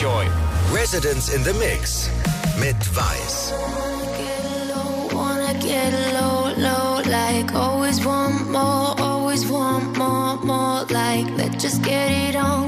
N-JOY. Residents in the Mix Mid VIZE. Get low, low, like always want more, always want more, more, like let's just get it on.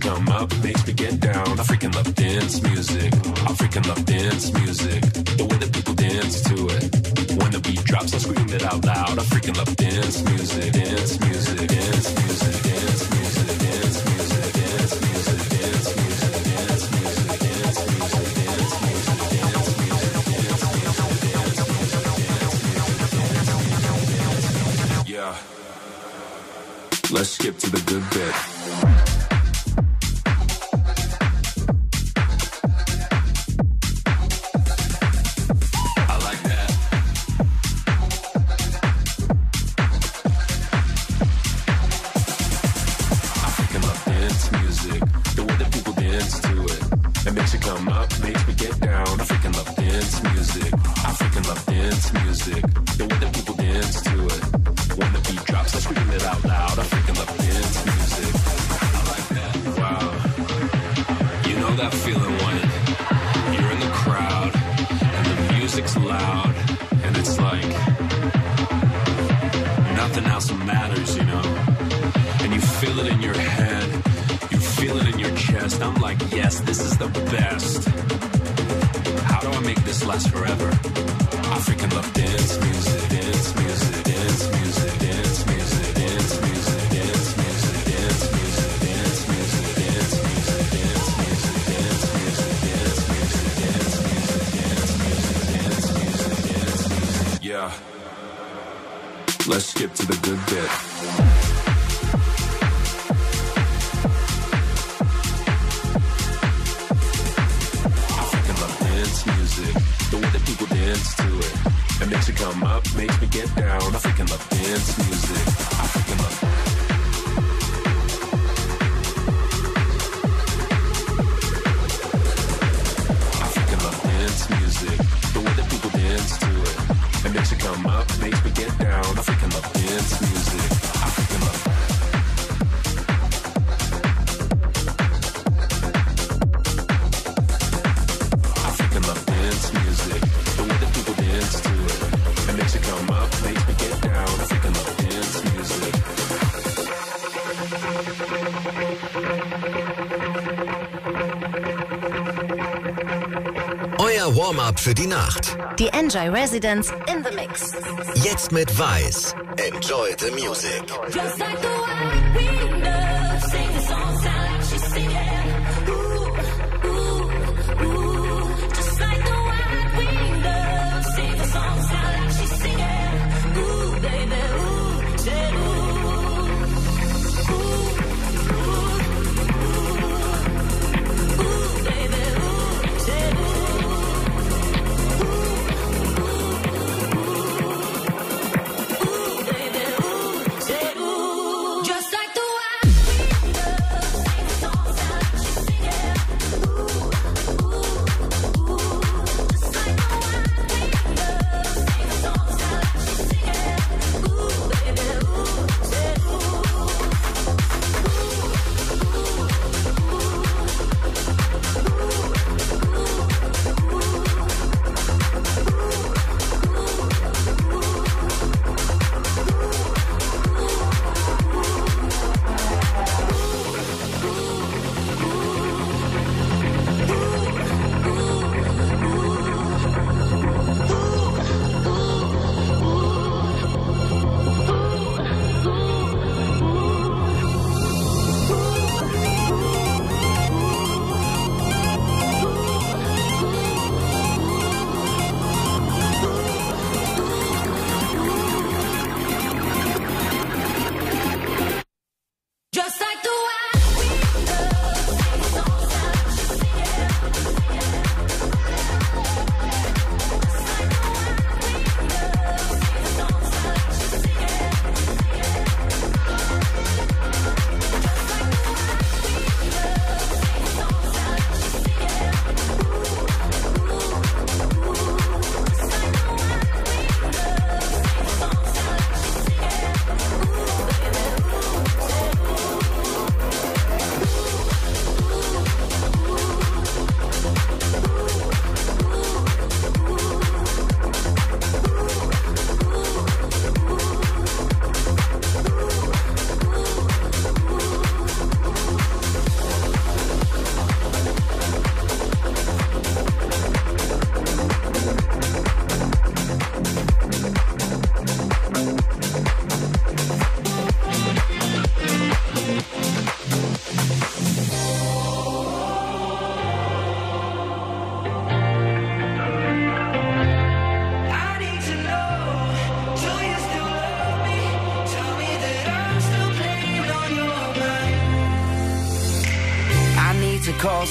come up, makes me get down. I freaking love dance music. I freaking love dance music. The way that people dance to it. When the beat drops, I scream it out loud. I freaking love dance music, dance music, dance music, dance music, dance music, dance music, dance music. Let's skip to the good bit. come up, make me get down. I freaking love dance music. I freaking love. ab für die Nacht. Die Enjoy Residence in the Mix. Jetzt mit Weiß. Enjoy the music. Just like the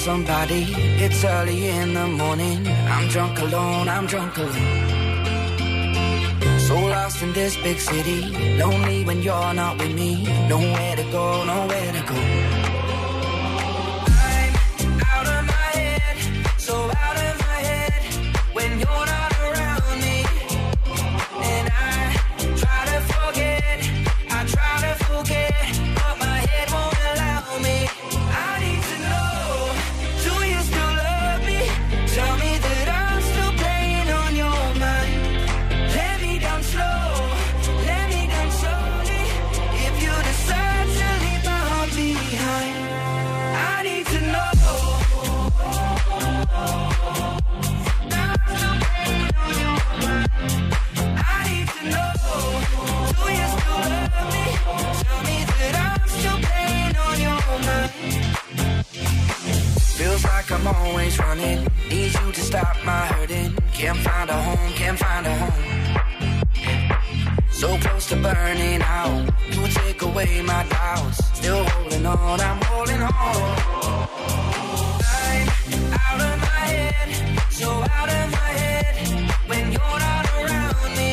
somebody. It's early in the morning. I'm drunk alone, I'm drunk alone. So lost in this big city. Lonely when you're not with me. Nowhere to go, nowhere to go. Always running. Need you to stop my hurting. Can't find a home, can't find a home. So close to burning out. You take away my doubts. Still holding on, I'm holding on. I'm out of my head, so out of my head when you're not around me.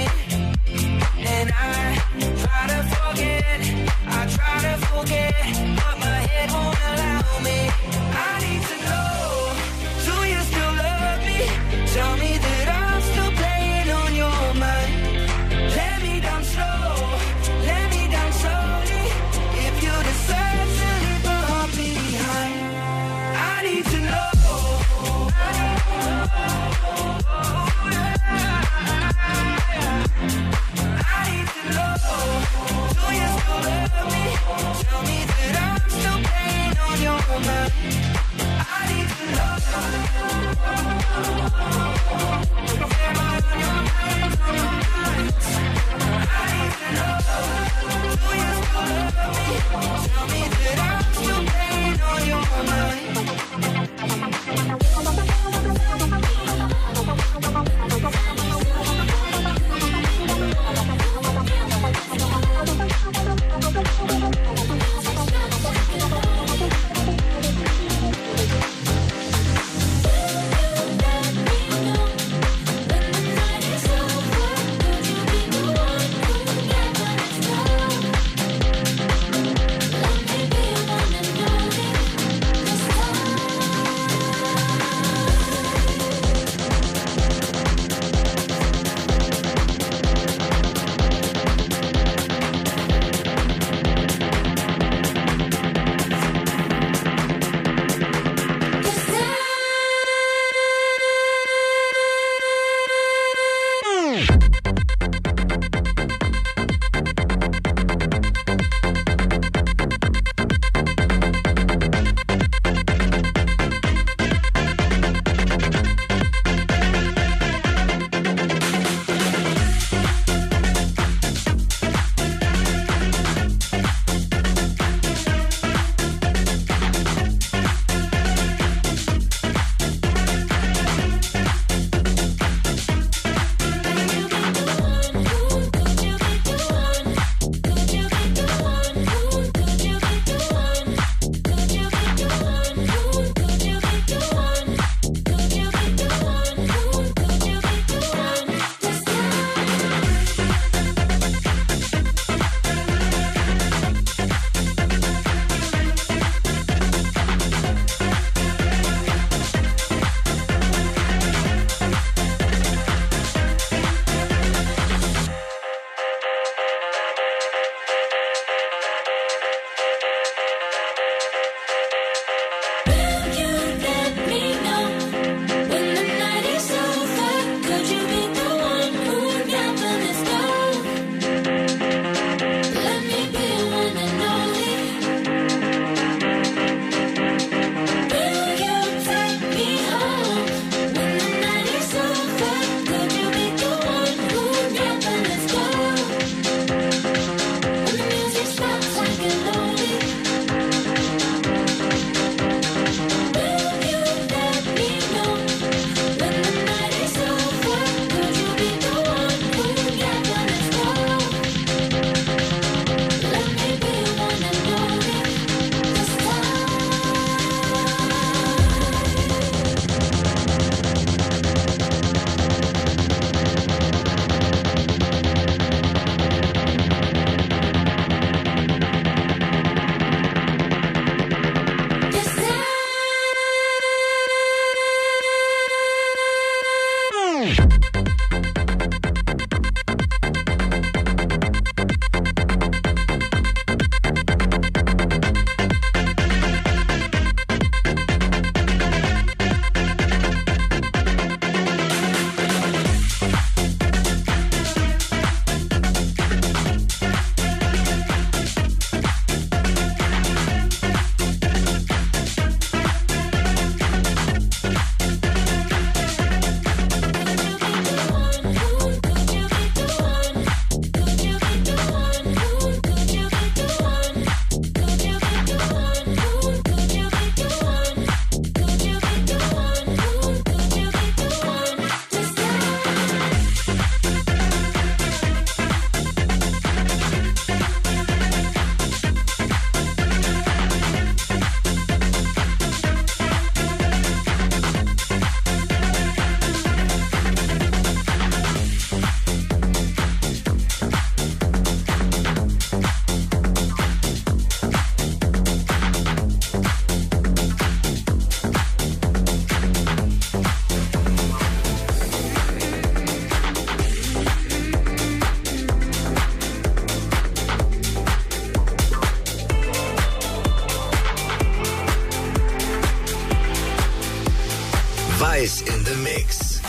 And I try to forget, I try to forget, Tell me that I'm still playing on your mind.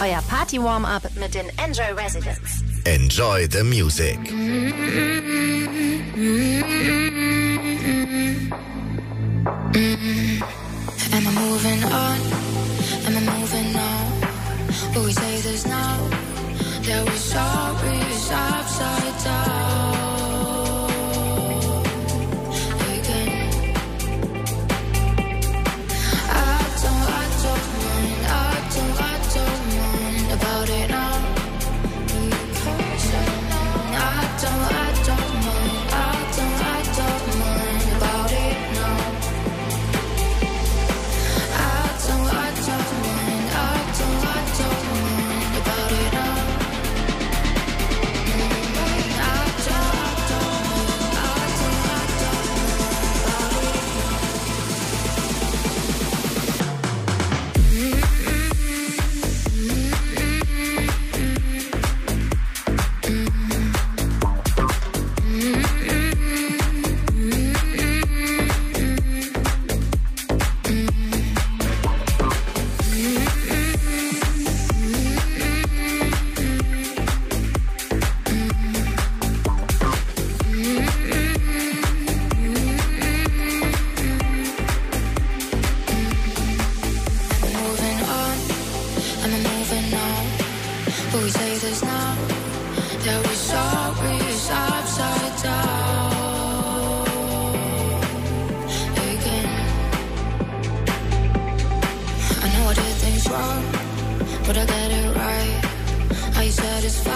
euer Party-Warm-Up mit den N-JOY Residents. Enjoy the music. Am I moving on? Am I moving we say this now? That we're sorry upside down.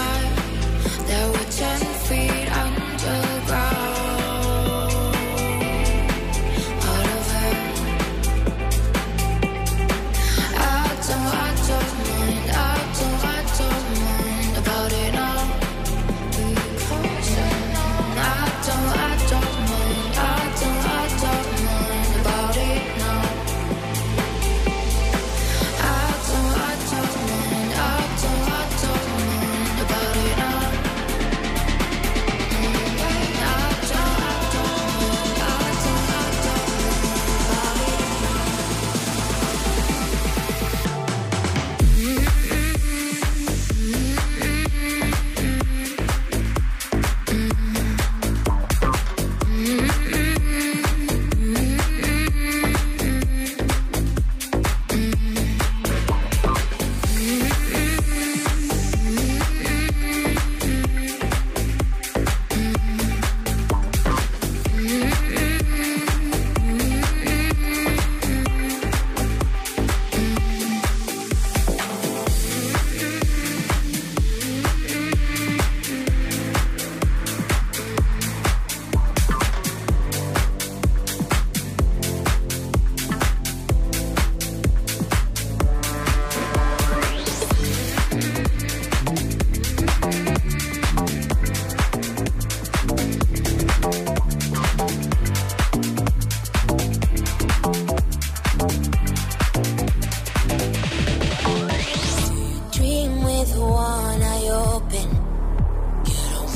heart. That would turn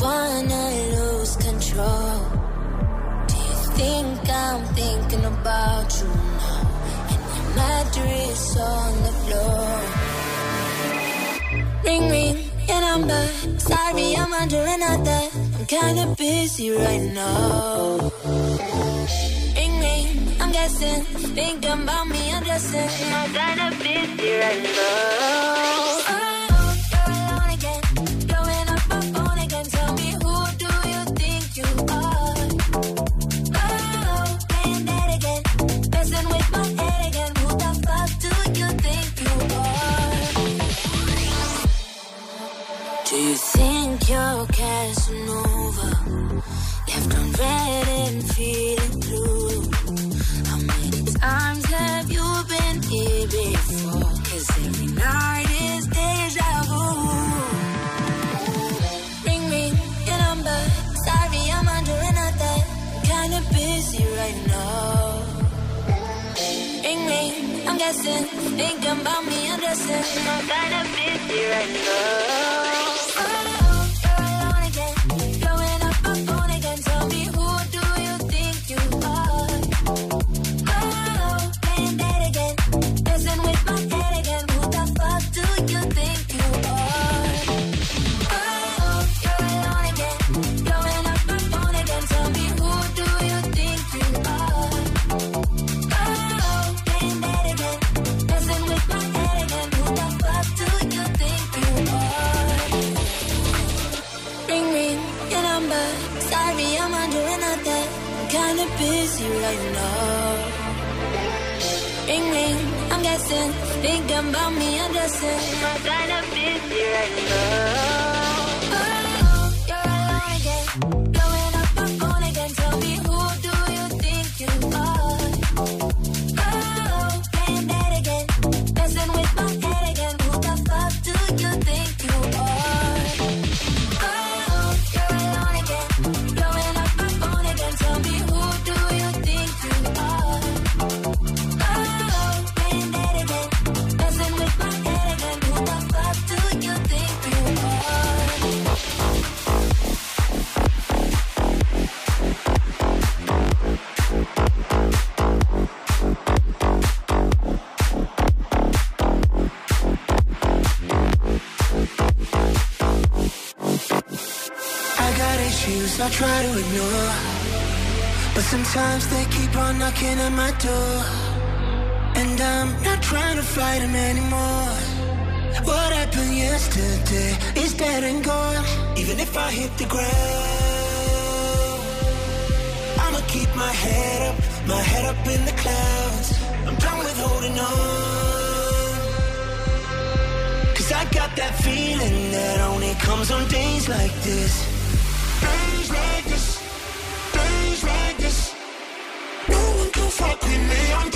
wanna lose control. Do you think I'm thinking about you now? And your mattress on the floor. Ring ring, your number. Sorry, I'm under another. I'm kinda busy right now. Ring ring, I'm guessing. Think about me, I'm guessing. I'm kinda busy right now. stressing, thinking about me and stressing. I'm kinda busy right now. number. Sorry, I'm not doing that. Kinda busy right now. Ring ring, I'm guessing. Think about me, I'm guessing. I'm kinda busy right now. I try to ignore. But sometimes they keep on knocking at my door. And I'm not trying to fight them anymore. What happened yesterday is dead and gone. Even if I hit the ground, I'ma keep my head up, my head up in the clouds. I'm done with holding on. Cause I got that feeling that only comes on days like this. me, I'm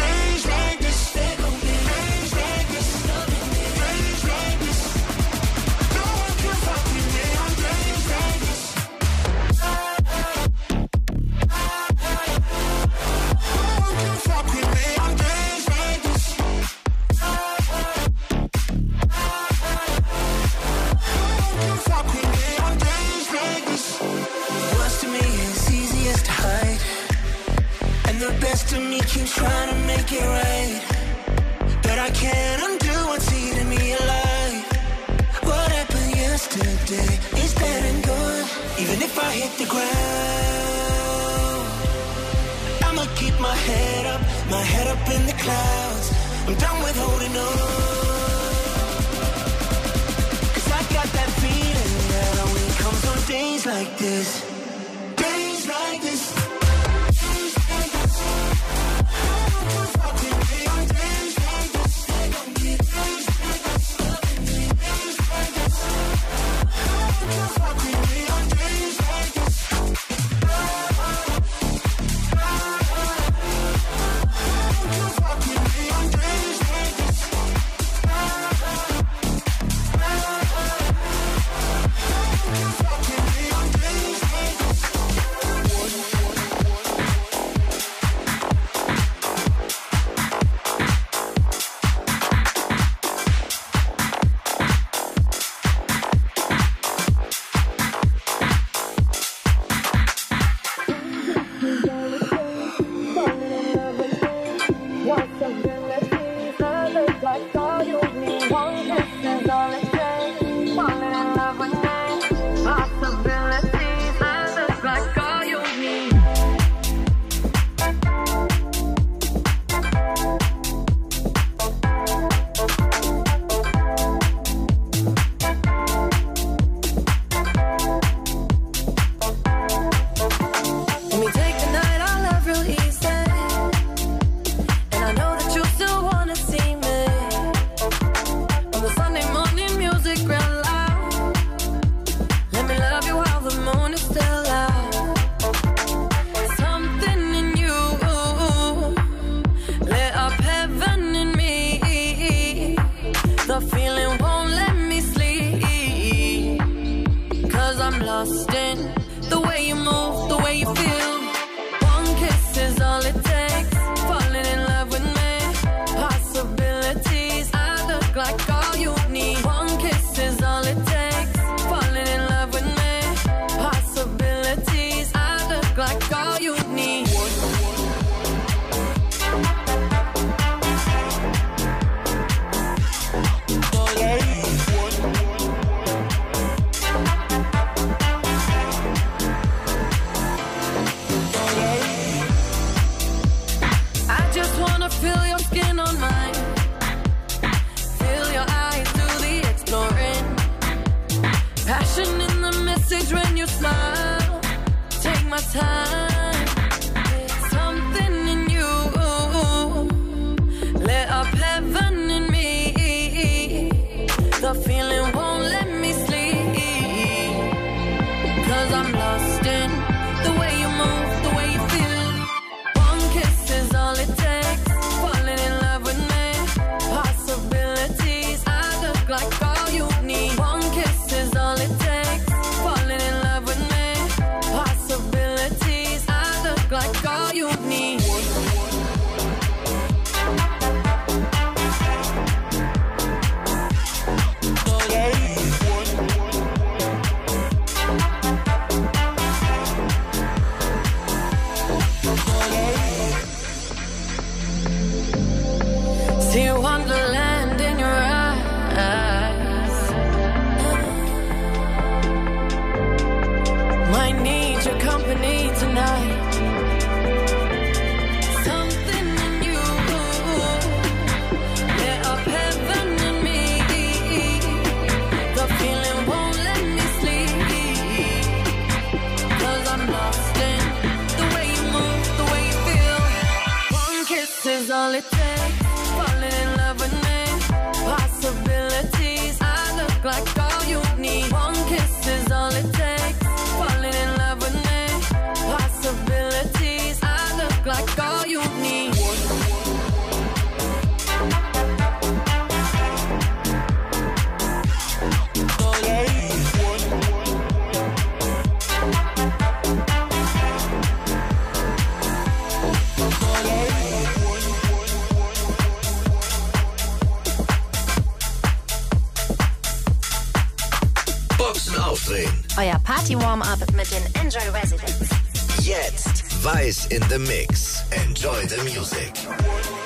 in the Mix. Enjoy the music.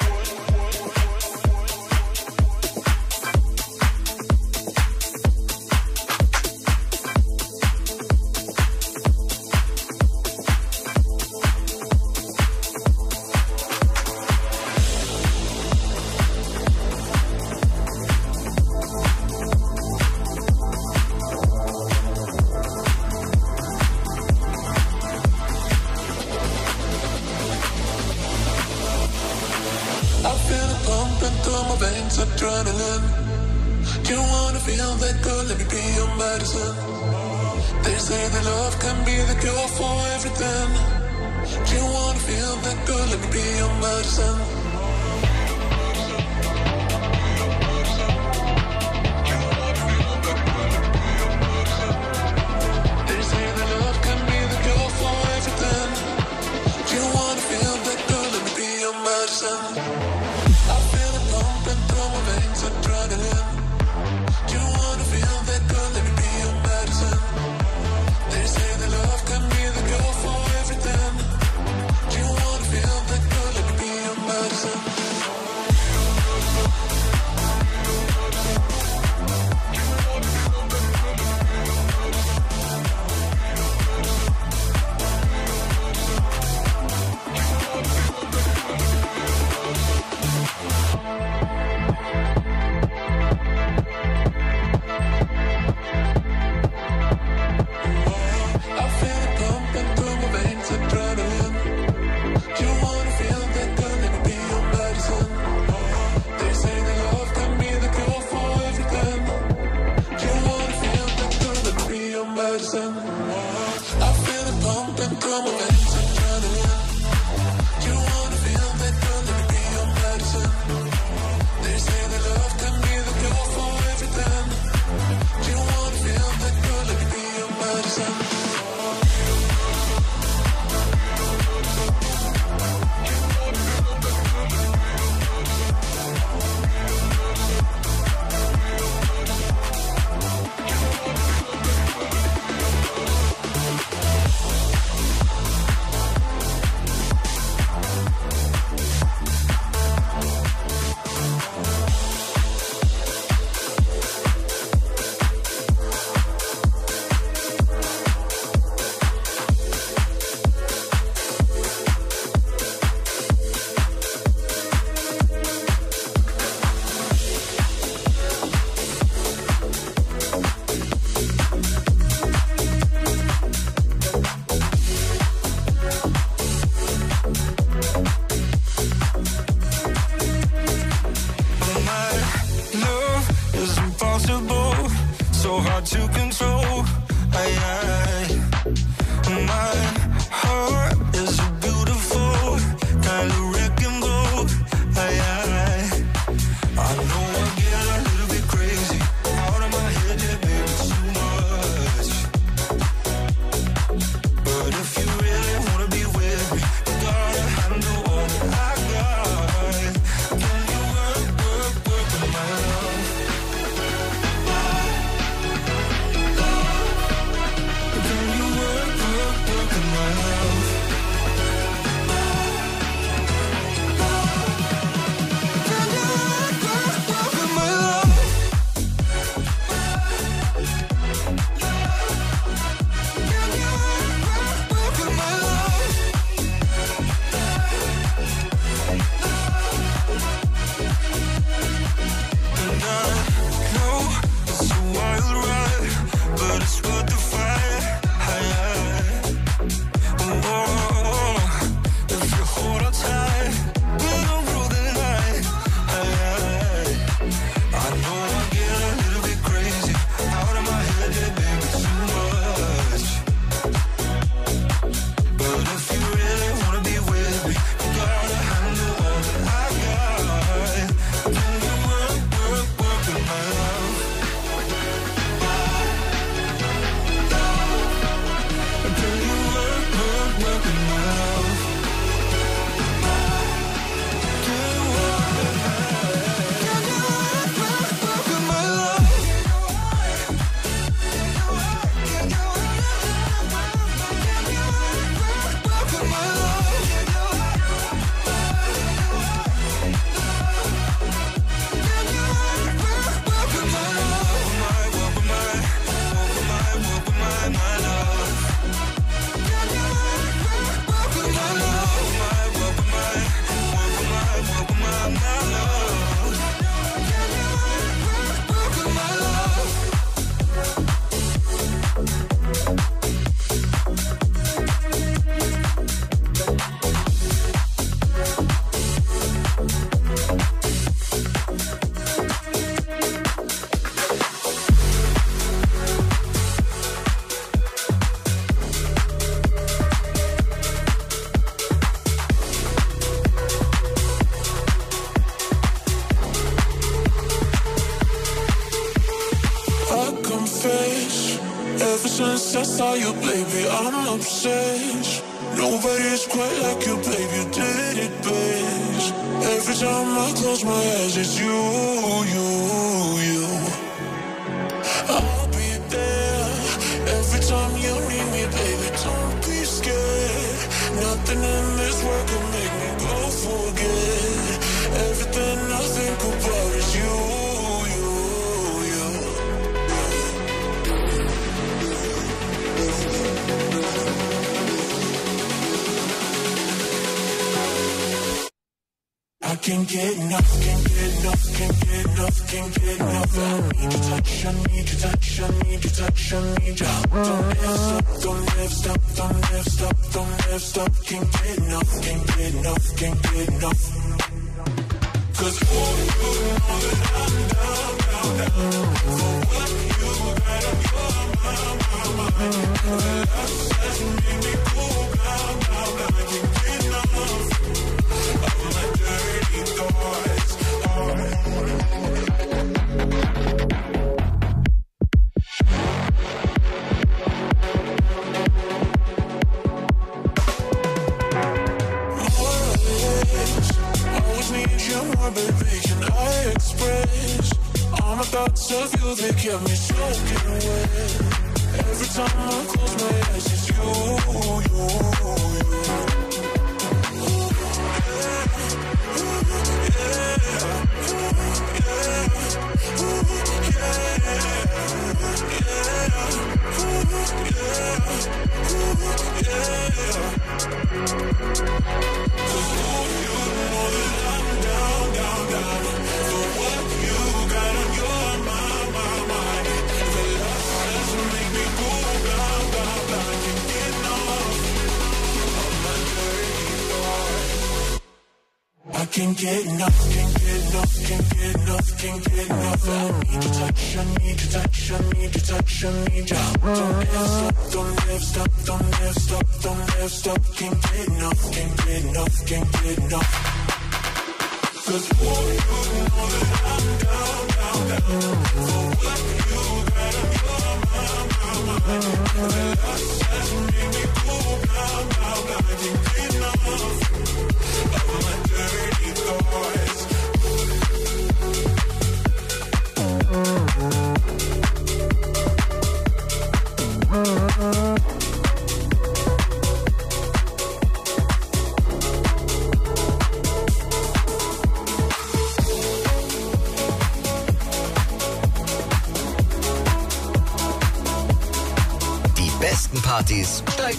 Gartenpartys, dein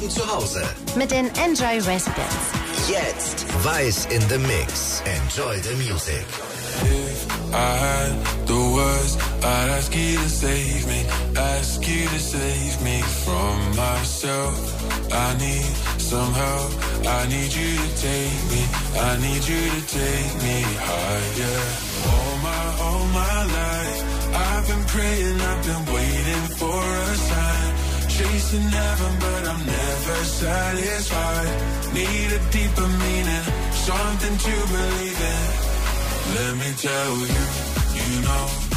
Mit den N-JOY Residents. Jetzt VIZE in the Mix. Enjoy the music. If I had the words, I'd ask you to save me. Ask you to save me from myself. I need some help. I need you to take me. I need you to take me higher. All my, all my life, I've been praying, I've been waiting for a sign chasing heaven, but I'm never satisfied. Need a deeper meaning, something to believe in. Let me tell you, you know.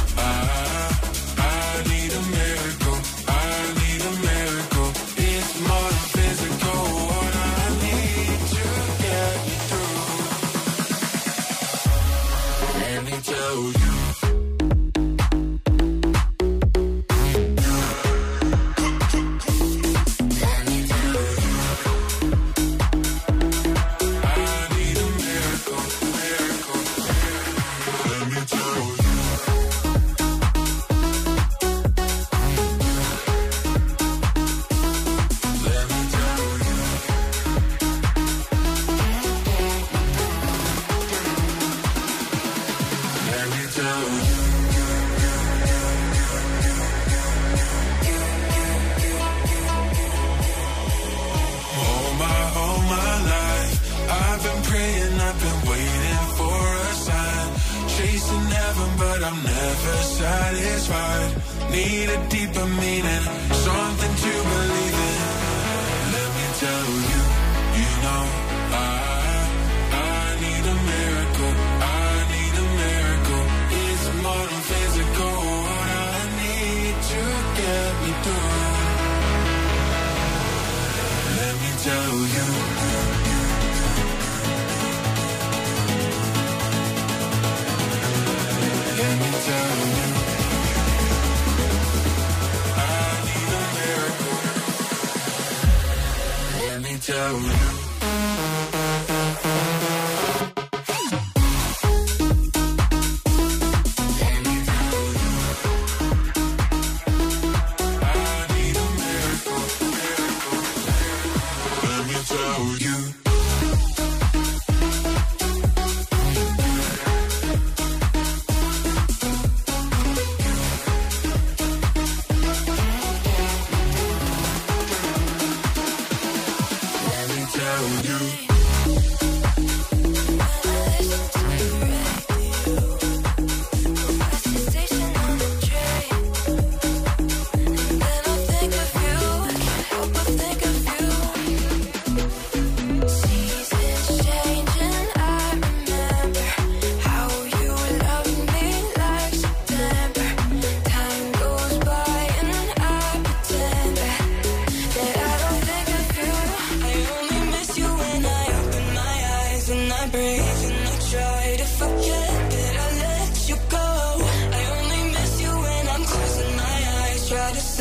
need a deeper meaning, something to believe in. Let me tell you, you know. to remember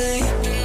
away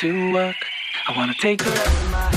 to work. I wanna take her out of my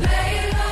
Lay low.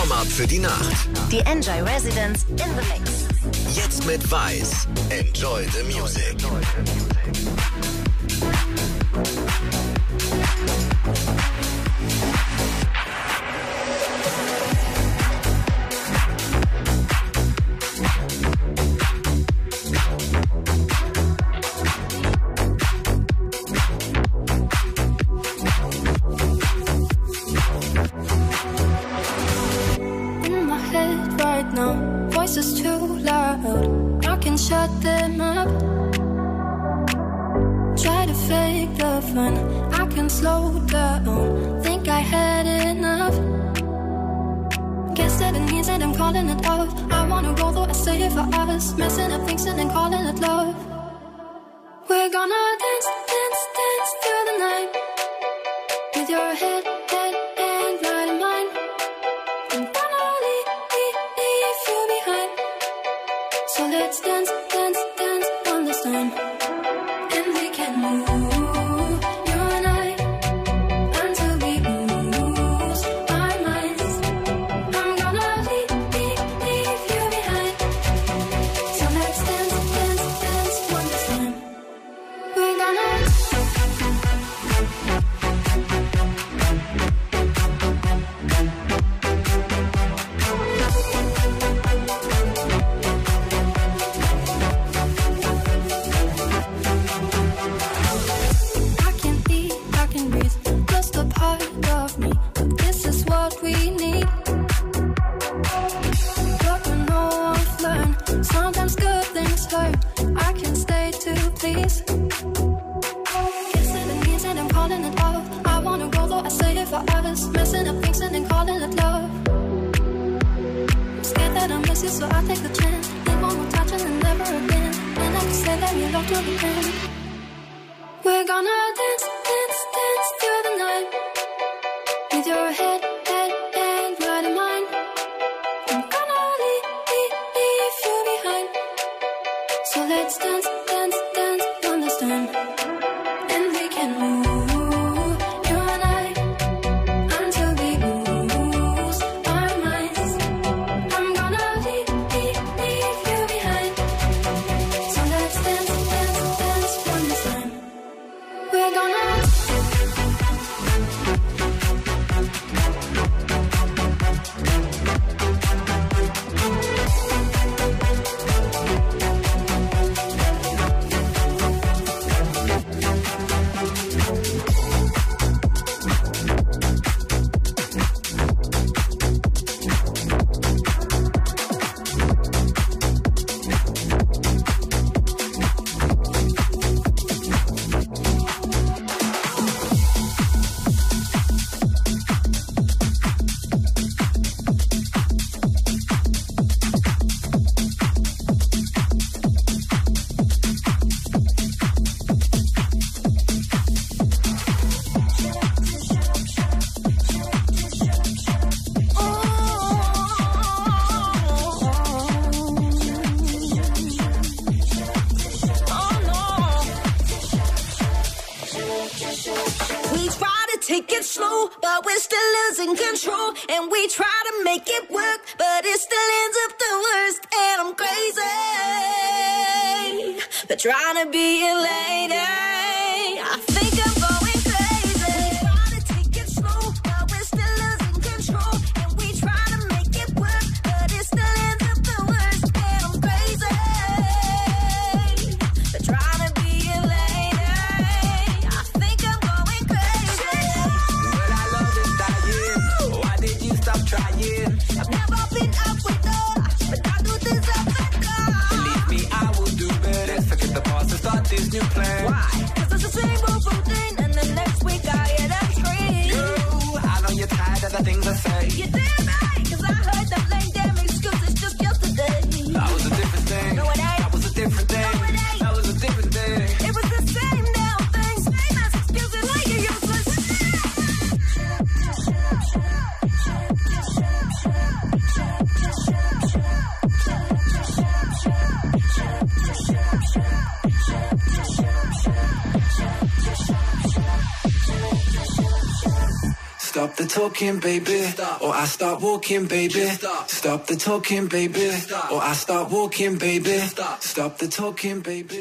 Warm-up für die Nacht. Die Enjoy Residence in the Mix. Jetzt mit Weiß. Enjoy the music. Enjoy the music. and we try to make it work. talking, baby, or I start walking, baby. Stop the talking, baby, or I start walking, baby. Stop the talking, baby.